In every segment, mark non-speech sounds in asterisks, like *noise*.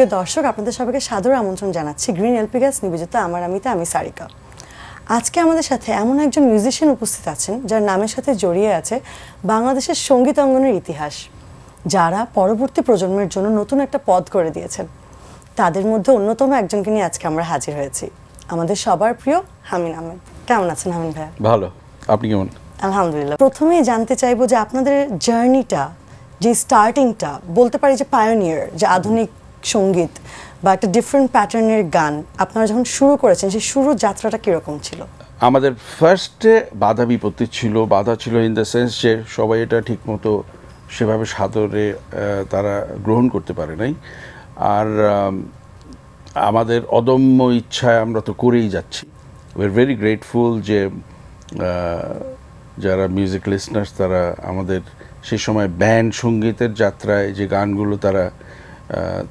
প্রিয় দর্শক আপনাদের সবাইকে সাদর আমন্ত্রণ জানাচ্ছি। গ্রিন এলপি গ্যাস নিবেদিত আমার আমিতে আমি সারিকা। আজকে আমাদের সাথে এমন একজন মিউজিশিয়ান উপস্থিত আছেন যার নামের সাথে জড়িয়ে আছে বাংলাদেশের সংগীত অঙ্গনের ইতিহাস যারা পরবর্তী প্রজন্মের জন্য নতুন একটা পথ করে দিয়েছেন। তাদের মধ্যে অন্যতম একজনকে নিয়ে আজকে আমরা হাজির হয়েছি। আমাদের সবার প্রিয় হামিন আহমেদ। কেমন আছেন হামিন ভাইয়া? ভালো। আপনি কেমন? আলহামদুলিল্লাহ। প্রথমেই জানতে চাইব যে আপনাদের জার্নিটা যে স্টার্টিংটা বলতে পারি যে পায়োনিয়ার যে আধুনিক সংগীত বা একটা ডিফারেন্ট প্যাটার্নের গান আপনারা যখন শুরু করেছেন, সেই শুরু যাত্রাটা কীরকম ছিল? আমাদের ফার্স্টে বাধা বিপত্তি ছিল। বাধা ছিল ইন দ্য সেন্স যে সবাই এটা ঠিকমতো সেভাবে সাদরে তারা গ্রহণ করতে পারে নাই। আর আমাদের অদম্য ইচ্ছায় আমরা তো করেই যাচ্ছি। উই আর ভেরি গ্রেটফুল যে যারা মিউজিক লিসনার্স তারা আমাদের সে সময় ব্যান্ড সঙ্গীতের যাত্রায় যে গানগুলো তারা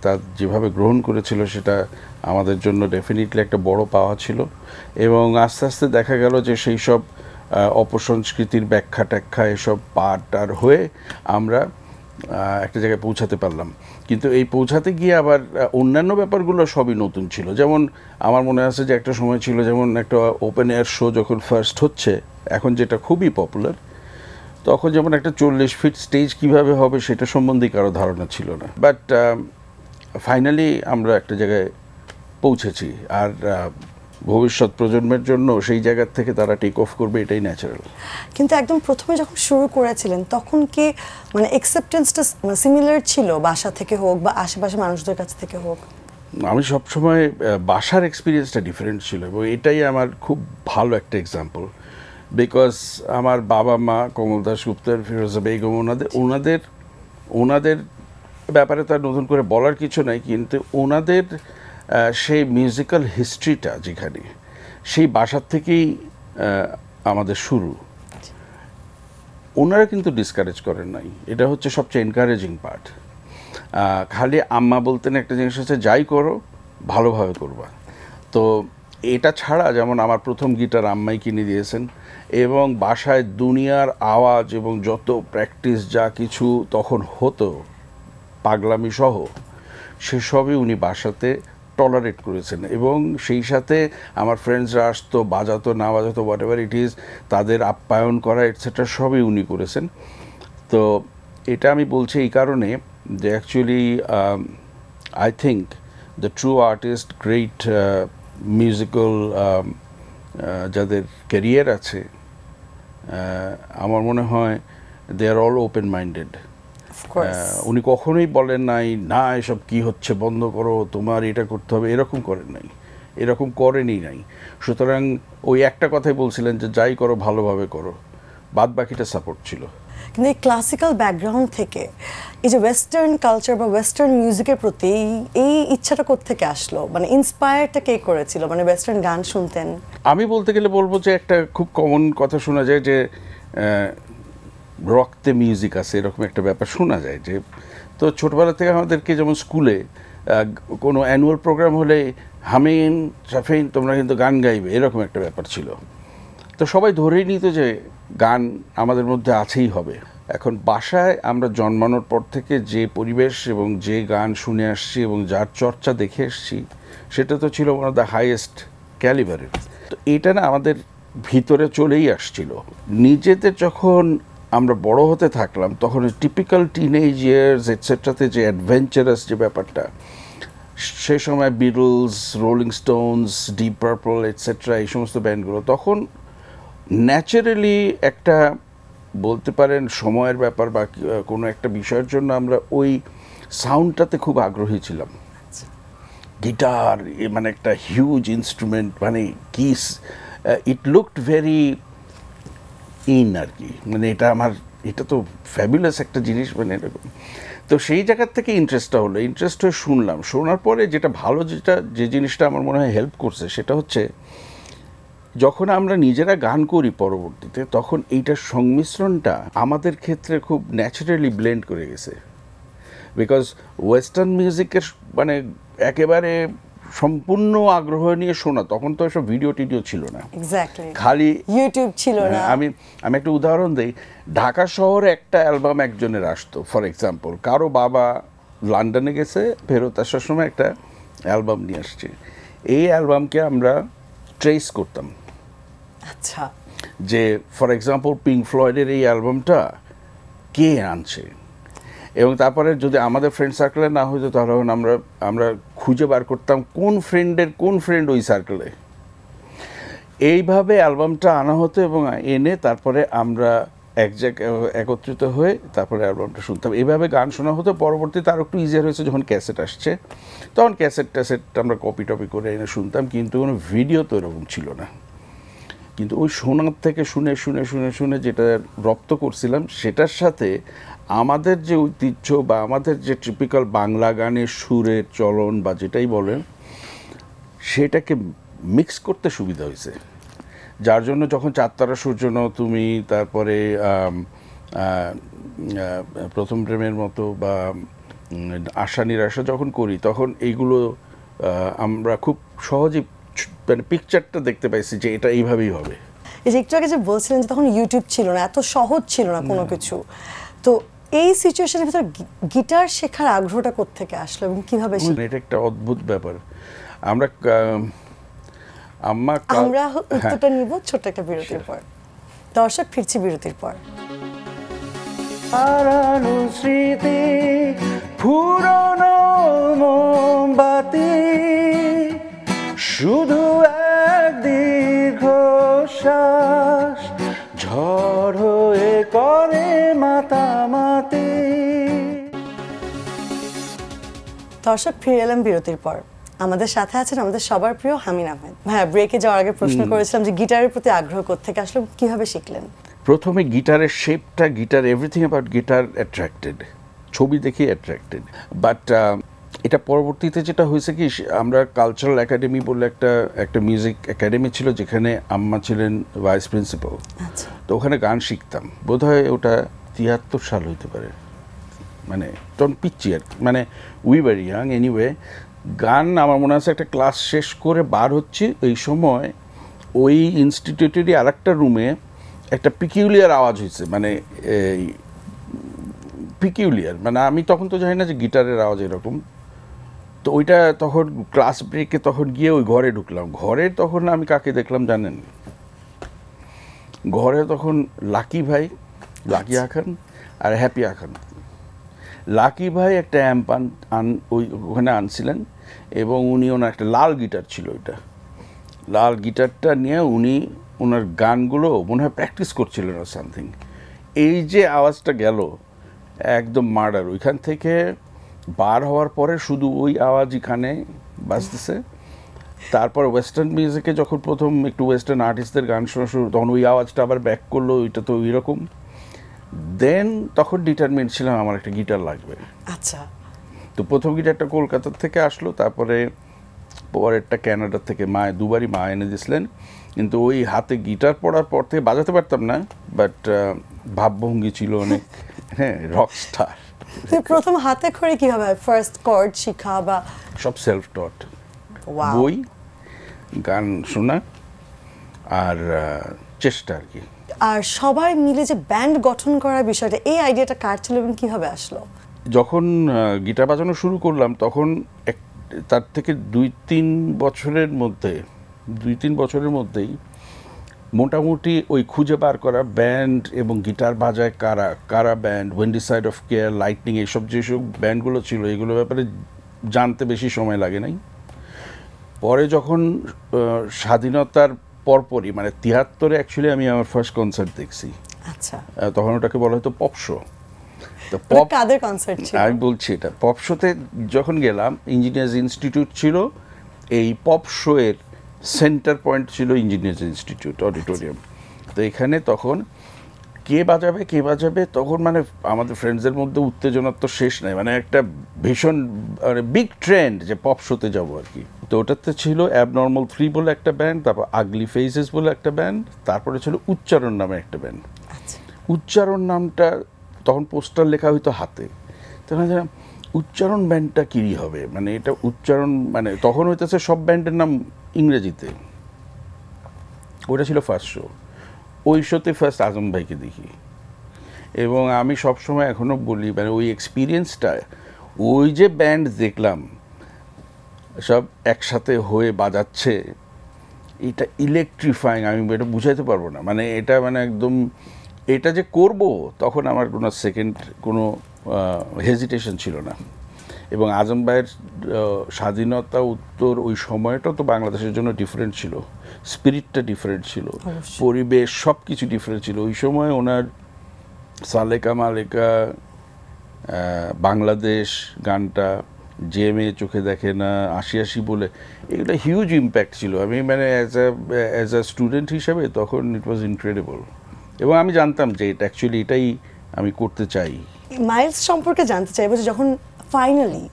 তা যেভাবে গ্রহণ করেছিল সেটা আমাদের জন্য ডেফিনেটলি একটা বড় পাওয়া ছিল। এবং আস্তে আস্তে দেখা গেল যে সেই সব অপসংস্কৃতির ব্যাখ্যা ট্যাখ্যা এসব পাঠ আর হয়ে আমরা একটা জায়গায় পৌঁছাতে পারলাম। কিন্তু এই পৌঁছাতে গিয়ে আবার অন্যান্য ব্যাপারগুলো সবই নতুন ছিল। যেমন আমার মনে আছে যে একটা সময় ছিল যেমন একটা ওপেন এয়ার শো যখন ফার্স্ট হচ্ছে, এখন যেটা খুবই পপুলার তখন যেমন একটা চল্লিশ ফিট স্টেজ কীভাবে হবে সেটা সম্বন্ধে কারও ধারণা ছিল না। বাট ফাইনালি আমরা একটা জায়গায় পৌঁছেছি। আর ভবিষ্যৎ প্রজন্মের জন্য সেই জায়গার থেকে তারা টেক অফ করবে এটাই ন্যাচারাল কিন্তু একদম প্রথমে যখন শুরু করেছিলেন তখন কি মানে অ্যাকসেপ্টেন্সটা সিমিলার ছিল বাসা থেকে হোক বা আশেপাশে মানুষদের কাছ থেকে হোক? আমি সবসময় বাসার এক্সপিরিয়েন্সটা ডিফারেন্ট ছিল এবং এটাই আমার খুব ভালো একটা এক্সাম্পল বিকজ আমার বাবা মা কমল দাস গুপ্তের, ফিরোজা বেগম, ওনাদের ওনাদের ওনাদের ব্যাপারে তার নতুন করে বলার কিছু নাই, কিন্তু ওনাদের সেই মিউজিক্যাল হিস্ট্রিটা যেখানে, সেই বাসার থেকেই আমাদের শুরু। ওনারা কিন্তু ডিসকারেজ করেন নাই। এটা হচ্ছে সবচেয়ে এনকারেজিং পার্ট খালি আম্মা বলতেন একটা জিনিস হচ্ছে, যাই করো, ভালোভাবে করবা। তো এটা ছাড়া যেমন আমার প্রথম গিটার আম্মাই কিনে দিয়েছেন, এবং বাসায় দুনিয়ার আওয়াজ এবং যত প্র্যাকটিস যা কিছু তখন হতো, পাগলামি সহ, সেসবই উনি বাসাতে টলারেট করেছেন। এবং সেই সাথে আমার ফ্রেন্ডসরা আসতো, বাজাতো, না বাজাতো হোয়াট এভার ইট ইজ তাদের আপ্যায়ন করা এটসেট্রা সবই উনি করেছেন। তো এটা আমি বলছি এই কারণে যে actually I think the true artist great musical যাদের ক্যারিয়ার আছে আমার মনে হয় they are all open minded উনি কখনোই বলেন নাই না এসব কি হচ্ছে বন্ধ করো তোমার এটা করতে হবে। এরকম করেন নাই এরকম করেনই নাই। সুতরাং ওই একটা কথাই বলছিলেন যে যাই করো ভালোভাবে করো। বাদ বাকিটা সাপোর্ট ছিল। কিন্তু এই ক্লাসিক্যাল ব্যাকগ্রাউন্ড থেকে এই যে ওয়েস্টার্ন কালচার বা ওয়েস্টার্ন মিউজিকের প্রতি এই- ইচ্ছাটা থেকে আসলো? মানে ইন্সপায়ারটা কে করেছিল? মানে ওয়েস্টার্ন গান শুনতেন? আমি বলতে গেলে বলব যে একটা খুব কমন কথা শোনা যায় যে রক্তে মিউজিক আছে, এরকম একটা ব্যাপার শোনা যায় যে, তো ছোটবেলা থেকে আমাদেরকে যেমন স্কুলে কোনো অ্যানুয়াল প্রোগ্রাম হলে হামেন শাফিন, তোমরা কিন্তু গান গাইবে, এরকম একটা ব্যাপার ছিল। তো সবাই ধরেই নিত যে গান আমাদের মধ্যে আছেই হবে। এখন বাসায় আমরা জন্মানোর পর থেকে যে পরিবেশ এবং যে গান শুনে আসছি এবং যার চর্চা দেখে এসছি, সেটা তো ছিল ওয়ান অফ দ্য হাইয়েস্ট ক্যালিবারের তো এটা না আমাদের ভিতরে চলেই আসছিল। নিজেদের যখন আমরা বড় হতে থাকলাম, তখন টিপিক্যাল টিনেজ ইয়ার্স এটসেট্রাতে যে অ্যাডভেঞ্চারাস যে ব্যাপারটা, সে সময় Beatles Rolling Stones Deep Purple etcetera এই সমস্ত ব্যান্ডগুলো তখন ন্যাচারালি একটা বলতে পারেন সময়ের ব্যাপার বা কোনো একটা বিষয়ের জন্য আমরা ওই সাউন্ডটাতে খুব আগ্রহী ছিলাম। গিটার মানে একটা হিউজ ইনস্ট্রুমেন্ট মানে kiss it looked very in আর কি মানে এটা আমার এটা তো ফ্যাবুলাস একটা জিনিস মানে এরকম। তো সেই জায়গার থেকে ইন্টারেস্টটা হলো। ইন্টারেস্ট হয়ে শুনলাম। শোনার পরে যেটা ভালো যেটা যে জিনিসটা আমার মনে হয় হেল্প করছে সেটা হচ্ছে যখন আমরা নিজেরা গান করি পরবর্তীতে তখন এইটার সংমিশ্রণটা আমাদের ক্ষেত্রে খুব ন্যাচারালি ব্লেন্ড করে গেছে। বিকজ ওয়েস্টার্ন মিউজিকের মানে একেবারে সম্পূর্ণ আগ্রহ নিয়ে শোনা তখন তো এসব ভিডিও টিডিও ছিল না। খালি ইউটিউব ছিল না। হ্যাঁ, আমি আমি একটা উদাহরণ দিই। ঢাকা শহরে একটা অ্যালবাম একজনের আসতো ফর এক্সাম্পল কারও বাবা লন্ডনে গেছে ফেরত আসার সময় একটা অ্যালবাম নিয়ে আসছে। এই অ্যালবামকে আমরা ট্রেস করতাম। আচ্ছা। যে ফর এক্সাম্পল পিঙ্ক ফ্লয়েডের এই অ্যালবামটা কে আনছে? এবং তারপরে যদি আমাদের ফ্রেন্ড সার্কেলে না হতো তাহলে আমরা আমরা খুঁজে বার করতাম কোন ফ্রেন্ডের কোন ফ্রেন্ড ওই সার্কেলে এইভাবে অ্যালবামটা আনা হতো এবং এনে তারপরে আমরা এক জায়গায় একত্রিত হয়ে তারপরে অ্যালবামটা শুনতাম। এইভাবে গান শোনা হতো। পরবর্তীতে আরও একটু ইজিয়ার হয়েছে যখন ক্যাসেট আসছে। তখন ক্যাসেট ট্যাসেট আমরা কপি টপি করে এনে শুনতাম, কিন্তু কোনো ভিডিও তো এরকম ছিল না। কিন্তু ওই শোনার থেকে শুনে শুনে শুনে শুনে যেটা রপ্ত করছিলাম, সেটার সাথে আমাদের যে ঐতিহ্য বা আমাদের যে টিপিক্যাল বাংলা গানের সুরের চলন বা যেটাই বলেন, সেটাকে মিক্স করতে সুবিধা হয়েছে। যার জন্য যখন চারতারা সূর্য, নও, তুমি, তারপরে প্রথম প্রেমের মতো বা আশা, নিরাশা যখন করি, তখন এইগুলো আমরা খুব সহজেই মানে পিকচারটা দেখতে পাইছি যে এটা এইভাবেই হবে। এই যে একটু আগে যে বলছিলেন যে তখন ইউটিউব ছিল না এত সহজ ছিল না কোনো কিছু। তো এই সিচুয়েশনের ভিতর গিটার শেখার আগ্রহটা কোত্থেকে আসলো এবং কীভাবে এটা একটা অদ্ভুত ব্যাপার। আমরা আম্মা আমরা হ্যাঁ, উত্তরটা নিব ছোট্ট একটা বিরতির পর। দর্শক ফিরছি বিরতির পর। হারানো স্মৃতি পুরনো মোমবাতি শুধু এক দীর্ঘ শ্বাস ঝড় হয়ে করে মাতামাতি। দর্শক ফিরে এলাম বিরতির পর। আমাদের সাথে আছেন আমাদের সবার প্রিয় হামিন আহমেদ। হ্যাঁ ব্রেকে যাওয়ার আগে প্রশ্ন করেছিলাম যে গিটারের প্রতি আগ্রহ থেকে আসলো কীভাবে শিখলেন? প্রথমে গিটারের শেপটা guitar everything about guitar attracted ছবি দেখে অ্যাট্রাক্টেড বাট এটা পরবর্তীতে যেটা হয়েছে কি আমরা কালচারাল একাডেমি বলে একটা একটা মিউজিক একাডেমি ছিল যেখানে আম্মা ছিলেন ভাইস প্রিন্সিপাল আচ্ছা। তো ওখানে গান শিখতাম। বোধহয় ওটা তিয়াত্তর সাল হইতে পারে। মানে তখন পিচ্ছি আর মানে উই ভেরি ইয়াং এনিওয়ে গান আমার মনে আছে একটা ক্লাস শেষ করে বার হচ্ছে। এই সময় ওই ইনস্টিটিউটেরই আর একটা রুমে একটা পিকিউলিয়ার আওয়াজ হয়েছে মানে এই পিকিউলিয়ার মানে আমি তখন তো জানি না যে গিটারের আওয়াজ এরকম। তো ওইটা তখন ক্লাস ব্রেকে তখন গিয়ে ওই ঘরে ঢুকলাম। ঘরে তখন আমি কাকে দেখলাম জানেন? ঘরে তখন লাকি ভাই লাকি আখান আর হ্যাপি আখান। লাকি ভাই একটা অ্যাম্প আন আন ওই ওখানে আনছিলেন এবং উনি ওনার একটা লাল গিটার ছিল ওইটা। লাল গিটারটা নিয়ে উনি ওনার গানগুলো মনে হয় প্র্যাকটিস করছিলেন আর সামথিং এই যে আওয়াজটা গেল একদম মার্ডার ওইখান থেকে বার হওয়ার পরে শুধু ওই আওয়াজ এখানে বাজতেছে। তারপর ওয়েস্টার্ন মিউজিকে যখন প্রথম একটু ওয়েস্টার্ন আর্টিস্টদের গান শোনা শুরু তখন ওই আওয়াজটা আবার ব্যাক করল ওইটা তো ওই রকম দেন তখন ডিটারমেন্ট ছিলাম আমার একটা গিটার লাগবে। আচ্ছা। তো প্রথম গিটারটা কলকাতার থেকে আসলো তারপরে পরেরটা ক্যানাডার থেকে মা দুবারই মা এনে দিয়েছিলেন। কিন্তু ওই হাতে গিটার পড়ার পর থেকে বাজাতে পারতাম না বাট ভাবভঙ্গি ছিল অনেক। *laughs* হ্যাঁ রক স্টার তো প্রথম হাতে খড়ি কীভাবে ফার্স্ট কর্ড শিখা বা সব সেলফ টট. বই গান শোনা আর চেষ্টা আর কি। আর সবাই মিলে যে ব্যান্ড গঠন করার বিষয়টা এই আইডিয়াটা কার ছিল এবং কীভাবে আসলো? যখন গিটার বাজানো শুরু করলাম তখন এক তার থেকে দুই তিন বছরের মধ্যে দুই তিন বছরের মধ্যেই মোটামুটি ওই খুঁজে বার করা ব্যান্ড এবং গিটার বাজায় কারা কারা band Wendy side of care lightning এইসব যেসব ব্যান্ডগুলো ছিল এগুলো ব্যাপারে জানতে বেশি সময় লাগে নাই। পরে যখন স্বাধীনতার পরপরই মানে তিয়াত্তরে অ্যাকচুয়ালি আমি আমার ফার্স্ট কনসার্ট দেখছি। আচ্ছা। তখন ওটাকে বলা হতো পপ শো তো পপ কাদের কনসার্ট ছিল? আমি বলছি এটা পপ শোতে যখন গেলাম ইঞ্জিনিয়ার্স ইনস্টিটিউট ছিল এই পপ শো এর সেন্টার পয়েন্ট ছিল ইঞ্জিনিয়ার্স ইনস্টিটিউট অডিটোরিয়াম। তো এখানে তখন কে বাজাবে কে বাজাবে তখন মানে আমাদের ফ্রেন্ডসদের মধ্যে উত্তেজনার তো শেষ নাই। মানে একটা ভীষণ মানে বিগ ট্রেন্ড যে পপ শোতে যাব আর কি। তো ওটাতে ছিল অ্যাবনর্মাল থ্রি বলে একটা ব্যান্ড তারপর আগলি ফেসেস বলে একটা ব্যান্ড তারপরে ছিল উচ্চারণ নামে একটা ব্যান্ড আচ্ছা। উচ্চারণ নামটা তখন পোস্টার লেখা হইতো হাতে। তখন উচ্চারণ ব্যান্ডটা কী হবে? মানে এটা উচ্চারণ মানে তখন হইতেছে সব ব্যান্ডের নাম ইংরেজিতে। ওটা ছিল ফার্স্ট শো ওই শোতে ফার্স্ট আজম ভাইকে দেখি। এবং আমি সবসময় এখনও বলি মানে ওই এক্সপিরিয়েন্সটা ওই যে ব্যান্ড দেখলাম, সব একসাথে হয়ে বাজাচ্ছে, এটা ইলেকট্রিফাইং আমি এটা বুঝাইতে পারব না। মানে এটা মানে একদম, এটা যে করব, তখন আমার কোনো সেকেন্ড কোনো হেজিটেশন ছিল না। এবং আজম ভাইয়ের স্বাধীনতা উত্তর ওই সময়টা তো বাংলাদেশের জন্য ডিফারেন্ট ছিল। স্পিরিটটা ডিফারেন্ট ছিল। পরিবেশ সব কিছু ডিফারেন্ট ছিল। ওই সময় ওনার সালেকা মালেকা বাংলাদেশ গানটা যে মেয়ে চোখে দেখে না আশি আশি বলে এগুলো হিউজ ইম্প্যাক্ট ছিল। আমি মানে as a as a student হিসাবে তখন ইট ওয়াজ ইনক্রেডিবল এবং আমি জানতাম যে এটা অ্যাকচুয়ালি এটাই আমি করতে চাই। মাইলস সম্পর্কে জানতে চাইব যে যখন ফাইনালি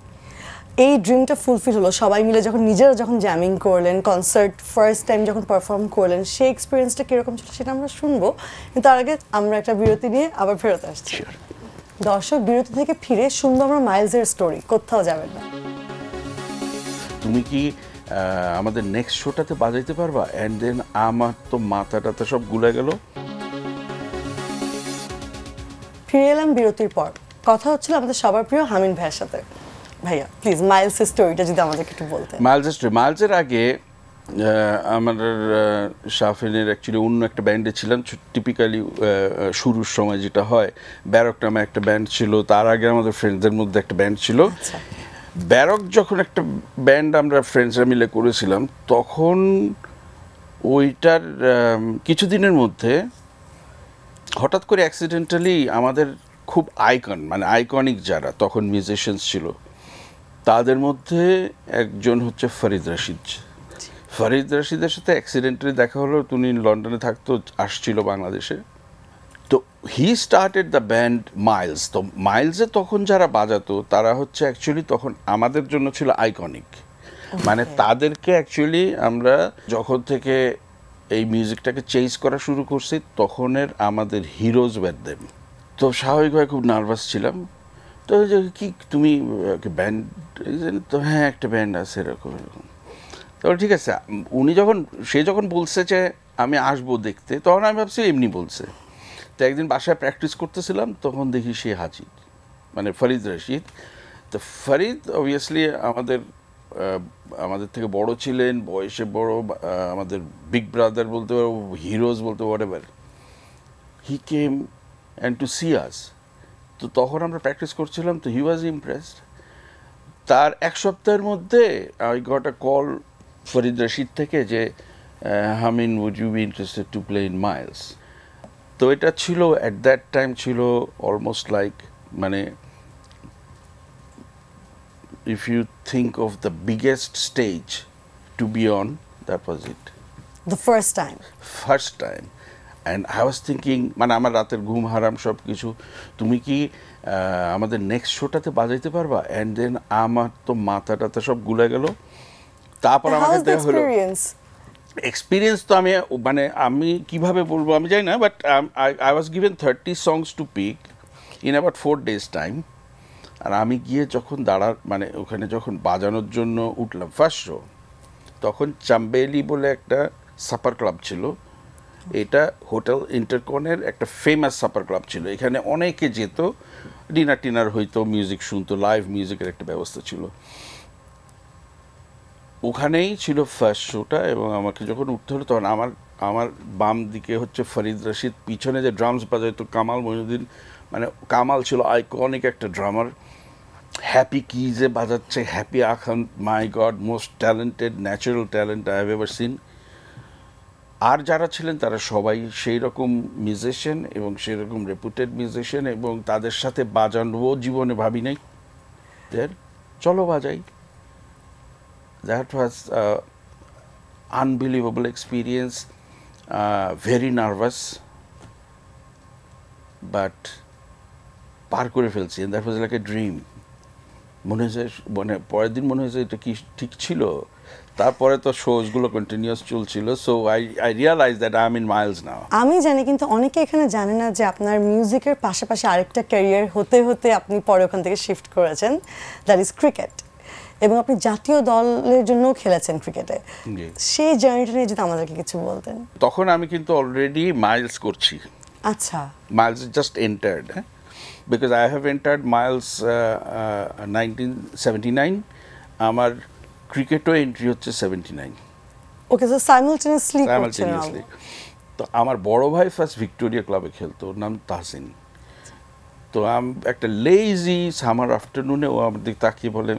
এই ড্রিমটা ফুলফিল হলো। সবাই মিলে যখন নিজেরা যখন জ্যামিং করলেন কনসার্ট ফার্স্ট টাইম যখন পারফর্ম করলেন সেই এক্সপিরিয়েন্সটা কীরকম ছিল সেটা আমরা শুনব। কিন্তু তার আগে আমরা একটা বিরতি নিয়ে আবার ফেরত আসছি। দর্শক বিরতি থেকে ফিরে শুনব আমরা মাইলসের স্টোরি কোথাও যাবেন না। তুমি কি আমাদের নেক্সট শোটাতে বাজাইতে পারবা? অ্যান্ড দেন আমার তো মাথা টাথা সব গুলে গেল। ফিরে এলাম বিরতির পর। কথা হচ্ছিল আমাদের সবার প্রিয় হামিন ভাইয়ের সাথে। ভাইয়া প্লিজ মাইলসের স্টোরিটা যদি আমাদেরকে একটু বলতেন। মাইলস স্টোরি মাইলসের আগে আমাদের শাফিনের অ্যাকচুয়ালি অন্য একটা ব্যান্ডে ছিলাম। টিপিক্যালি শুরুর সময় যেটা হয় ব্যারক নামে একটা ব্যান্ড ছিল তার আগে আমাদের ফ্রেন্ডসদের মধ্যে একটা ব্যান্ড ছিল। আচ্ছা। ব্যারক যখন একটা ব্যান্ড আমরা ফ্রেন্ডসরা মিলে করেছিলাম তখন ওইটার কিছুদিনের মধ্যে হঠাৎ করে অ্যাক্সিডেন্টালি আমাদের খুব আইকন মানে আইকনিক যারা তখন মিউজিশিয়ানস ছিল তাদের মধ্যে একজন হচ্ছে ফরিদ রশিদ। ফরিদ রশিদের সাথে অ্যাক্সিডেন্টালি দেখা হলো তিনি লন্ডনে থাকতো আসছিল বাংলাদেশে। তো he started the band Miles তো মাইলসে তখন যারা বাজাতো তারা হচ্ছে অ্যাকচুয়ালি তখন আমাদের জন্য ছিল আইকনিক। মানে তাদেরকে অ্যাকচুয়ালি আমরা যখন থেকে এই মিউজিকটাকে চেঞ্জ করা শুরু করছি তখনের আমাদের হিরোজ ওয়ার দেম তো স্বাভাবিকভাবে খুব নার্ভাস ছিলাম। তো যে কি, তুমি ব্যান্ড তো হ্যাঁ একটা ব্যান্ড আছে এরকম এরকম। তো ঠিক আছে, উনি যখন, সে যখন বলছে যে আমি আসব দেখতে, তখন আমি ভাবছি এমনি বলছে। তো একদিন বাসায় প্র্যাকটিস করতেছিলাম, তখন দেখি সে হাজির মানে ফরিদ রশিদ। তো ফরিদ অবভিয়াসলি আমাদের আমাদের থেকে বড় ছিলেন, বয়সে বড় আমাদের বিগ ব্রাদার বলতে পারো হিরোজ বলতে ever he came and to see us তো তখন আমরা প্র্যাকটিস করছিলাম তো হি ওয়াজ ইমপ্রেসড তার এক সপ্তাহের মধ্যে I got a call Farid Rashid থেকে যে Hamin would you be interested to play in Miles তো এটা ছিল অ্যাট দ্যাট টাইম ছিল অলমোস্ট লাইক মানে if you think of the biggest stage to be on that was it the first time first time and I was thinking মানে আমার রাতের ঘুম হারাম সব কিছু তুমি কি আমাদের নেক্সট শোটাতে বাজাইতে পারবা? অ্যান্ড দেন আমার তো মাথা টাথা সব গুলে গেল। তারপর আমাকে দেওয়া হলো। এক্সপিরিয়েন্স এক্সপিরিয়েন্স তো আমি মানে আমি কীভাবে বলব আমি জানি না but I was given thirty songs to pick in about four days time আর আমি গিয়ে যখন দাঁড়ার মানে ওখানে যখন বাজানোর জন্য উঠলাম ফার্স্ট শো তখন চাম্বেলি বলে একটা সাপার ক্লাব ছিল। এটা হোটেল ইন্টারকনের একটা ফেমাস সাপার ক্লাব ছিল। এখানে অনেকে যেত ডিনার টিনার হইতো মিউজিক শুনতো লাইভ মিউজিকের একটা ব্যবস্থা ছিল। ওখানেই ছিল ফার্স্ট শোটা এবং আমাকে যখন উঠতে হলো তখন আমার আমার বাম দিকে হচ্ছে ফরিদ রশিদ, পিছনে যে ড্রামস বাজাইতো কামাল মহিউদ্দিন মানে কামাল ছিল আইকনিক একটা ড্রামার হ্যাপি কিজে বাজাচ্ছে Happy Akhand my god most talented natural talent I have ever seen আর যারা ছিলেন তারা সবাই সেই রকম মিউজিশিয়ান এবং সেই রকম রেপুটেড মিউজিশিয়ান এবং তাদের সাথে বাজানোও জীবনে ভাবি নাই। চলো বাজাই। That was uh, experience very nervous but পার করে ফেলছি। That was like a dream মনে হয়েছে মানে পরের দিন মনে হয়েছে এটা কি ঠিক ছিল? তারপরে তো শোজগুলো কন্টিনিউয়াস চলছিল so I I realise that I am in Miles now আমি জানি কিন্তু অনেকে এখানে জানে না যে আপনার মিউজিকের পাশাপাশি আরেকটা ক্যারিয়ার হতে হতে আপনি পরে ওখান থেকে শিফট করেছেন দ্যাট ইজ ক্রিকেট এবং আপনি জাতীয় দলের জন্যও খেলেছেন ক্রিকেটে সেই জার্নিটা নিয়ে যদি আমাদেরকে কিছু বলতেন। তখন আমি কিন্তু অলরেডি মাইলস করছি। আচ্ছা। মাইলস জাস্ট এন্টার্ড হ্যাঁ? Because I have entered Miles nineteen seventy nine আমার ক্রিকেটও এন্ট্রি হচ্ছে seventy nine okay sir simultaneously করছেন সাইমালটেনিয়াসলি তো আমার বড় ভাই ফার্স্ট ভিক্টোরিয়া ক্লাবে খেলতো ওর নাম তাহসিন। তো আম একটা লেজি সামার আফটারনুনে ও আমার দিকে তাকিয়ে বলে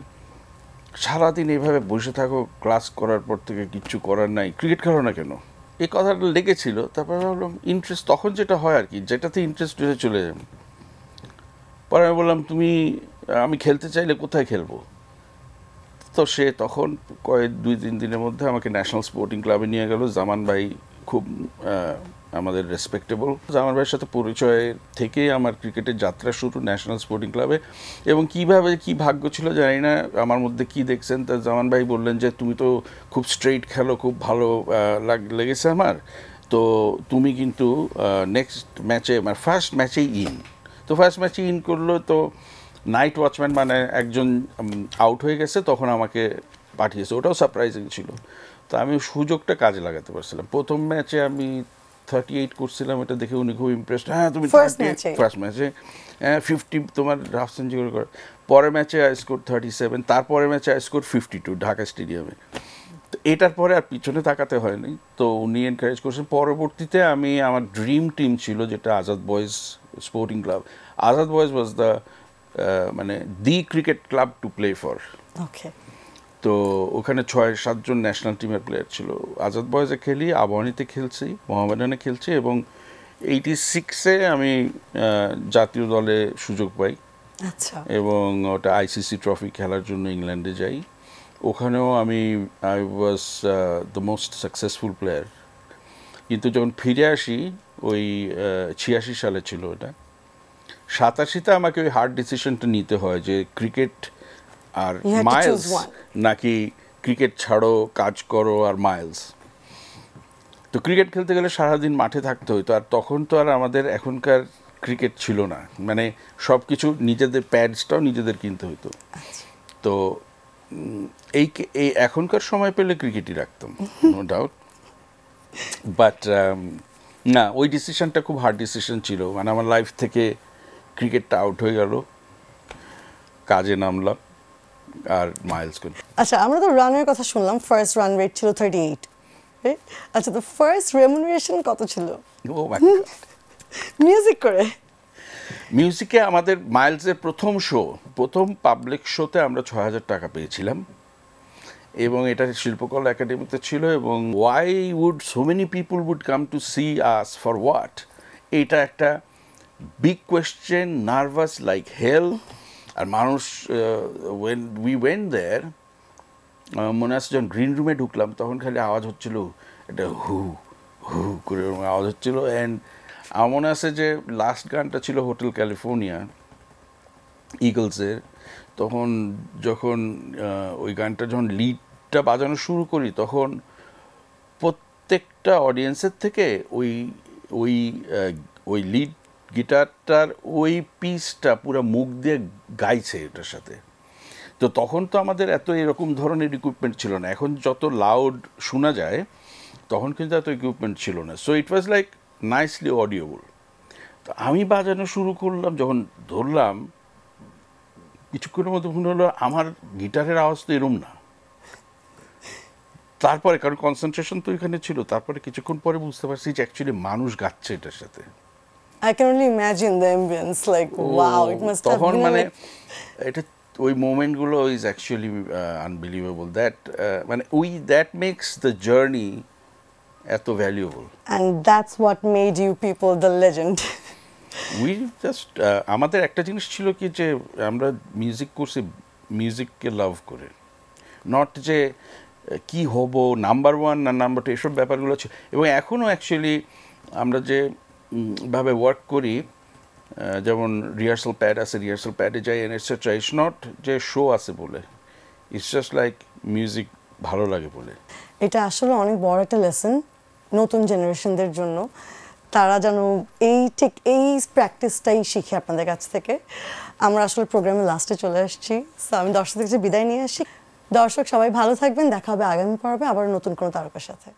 সারাদিন এইভাবে বসে থাকো ক্লাস করার পর থেকে কিচ্ছু করার নাই ক্রিকেট খেলো না কেন? এই কথাটা লেগেছিল তারপরে ভাবলাম ইন্টারেস্ট তখন যেটা হয় আর কি যেটাতে ইন্টারেস্ট হয়ে চলে যাবে। পরে আমি বললাম তুমি আমি খেলতে চাইলে কোথায় খেলব? তো সে তখন কয়েক দুই, তিন দিনের মধ্যে আমাকে ন্যাশনাল স্পোর্টিং ক্লাবে নিয়ে গেল। জামান ভাই খুব আমাদের রেসপেক্টেবল জামান ভাইয়ের সাথে পরিচয় থেকে আমার ক্রিকেটের যাত্রা শুরু ন্যাশনাল স্পোর্টিং ক্লাবে এবং কীভাবে, কি ভাগ্য ছিল জানি না, আমার মধ্যে কি দেখছেন? তা জামান ভাই বললেন যে, তুমি তো খুব স্ট্রেইট খেলো, খুব ভালো লাগ- লেগেছে আমার। তো তুমি কিন্তু নেক্সট ম্যাচে মানে ফার্স্ট ম্যাচেই ইন তো ফার্স্ট ম্যাচে ইন করল, তো নাইট ওয়াচম্যান মানে একজন আউট হয়ে গেছে তখন আমাকে পাঠিয়েছে। ওটাও সারপ্রাইজিং ছিল। তো আমি সুযোগটা কাজে লাগাতে পারছিলাম। প্রথম ম্যাচে আমি থার্টি এইট করছিলাম এটা দেখে উনি খুব ইমপ্রেসড হ্যাঁ তুমি? ফার্স্ট ম্যাচে হ্যাঁ ফিফটি তোমার হাফ সেঞ্চুরি করে পরের ম্যাচে আই স্কোর থার্টি সেভেন তারপরের ম্যাচে I score fifty two Dhaka স্টেডিয়ামে তো এটার পরে আর পিছনে তাকাতে হয়নি। তো উনি এনকারেজ করছেন। পরবর্তীতে আমি আমার ড্রিম টিম ছিল যেটা Azad boys sporting club Azad boys was the মানে the cricket club to play for. Okay তো ওখানে ছয় সাতজন ন্যাশনাল টিমের প্লেয়ার ছিল। আজাদ বয়েজে খেলি আবাহনীতে খেলছি মোহামেডানে খেলছি এবং এইটি সিক্সে আমি জাতীয় দলে সুযোগ পাই। আচ্ছা। এবং ওটা আইসিসি ট্রফি খেলার জন্য ইংল্যান্ডে যাই। ওখানেও আমি I was the most successful player কিন্তু যখন ফিরে আসি ওই ছিয়াশি সালে ছিল ওটা। সাতাশিতে আমাকে ওই হার্ড ডিসিশনটা নিতে হয় যে ক্রিকেট আর মাইলস নাকি ক্রিকেট ছাড়ো কাজ করো আর মাইলস তো ক্রিকেট খেলতে গেলে সারাদিন মাঠে থাকতে হতো আর তখন তো আর আমাদের এখনকার ক্রিকেট ছিল না। মানে সব কিছু নিজেদের প্যাডসটাও নিজেদের কিনতে হতো তো এই এই এখনকার সময় পেলে ক্রিকেটই রাখতাম নো ডাউট বাট না ওই ডিসিশনটা খুব হার্ড ডিসিশন ছিল। মানে আমার লাইফ থেকে ক্রিকেটটা আউট হয়ে গেল। কাজে নামলাম আর মাইলস করলাম আচ্ছা আমরা তো রানের কথা শুনলাম। ফার্স্ট রান রেট ছিল থার্টি এইট আচ্ছা তো ফার্স্ট রেমুনারেশন কত ছিল? ও মিউজিক *laughs* করে। মিউজিকে আমাদের মাইলসের প্রথম শো প্রথম পাবলিক শোতে আমরা ছ হাজার টাকা পেয়েছিলাম। এবং এটা শিল্পকলা একাডেমিতে ছিল এবং why would so many people would come to see us for what এটা একটা big question nervous like hell আর মানুষ ওয়েন উই ওয়েন দেয়ার মনে আছে যখন গ্রিন রুমে ঢুকলাম, তখন খালি আওয়াজ হচ্ছিল এটা হু হু করে আওয়াজ হচ্ছিল। অ্যান্ড আমার মনে আছে যে লাস্ট গানটা ছিল হোটেল ক্যালিফোর্নিয়া ইগলসের তখন যখন ওই গানটা যখন লিডটা বাজানো শুরু করি, তখন প্রত্যেকটা অডিয়েন্সের থেকে ওই ওই ওই লিড গিটারটার ওই পিসটা পুরো মুখ দিয়ে গাইছে এটার সাথে। তো তখন তো আমাদের এত এরকম ধরনের ইকুইপমেন্ট ছিল না। এখন যত লাউড শোনা যায়, তখন কিন্তু এত ইকুইপমেন্ট ছিল না। So it was like nicely audible তো আমি বাজানো শুরু করলাম, যখন ধরলাম, কিছুক্ষণের মধ্যে মনে হলো আমার গিটারের আওয়াজ তো এরম না। তারপরে, কারণ কনসেন্ট্রেশন তো এখানে ছিল, তারপরে কিছুক্ষণ পরে বুঝতে পারছি যে অ্যাকচুয়ালি মানুষ গাচ্ছে এটার সাথে। I can only imagine the ambience. Like, wow, it must have তখন been মানে like, এটা ওই মোমেন্টগুলো ইজ অ্যাকচুয়ালি আনবিলিভেবল দ্যাট মানে we that makes the journey এত valuable and that's what made you people the legend. *laughs* We just আমাদের একটা জিনিস ছিল কি যে আমরা মিউজিক করছি মিউজিককে লাভ করে নট যে আহ, কি হব নাম্বার ওয়ান না নাম্বার টু এসব ব্যাপারগুলো ছিল এবং এখনও অ্যাকচুয়ালি আমরা যে ভাবে ওয়ার্ক করি যেমন রিহার্সাল প্যাড আছে রিহার্সাল প্যাডে যাই এন এটসেট্রা ইটস নট যে শো আছে বলে ইটস জাস্ট লাইক মিউজিক ভালো লাগে বলে। এটা আসলে অনেক বড় একটা লেসন নতুন জেনারেশনদের জন্য। তারা যেন এই ঠিক এই প্র্যাকটিসটাই শিখে আপনাদের কাছ থেকে। আমরা আসলে প্রোগ্রামে লাস্টে চলে আসছি সো আমি দর্শকদের কাছে বিদায় নিয়ে আসি। দর্শক, সবাই ভালো থাকবেন, দেখা হবে আগামী পর্বে আবার নতুন কোনো তারকার সাথে।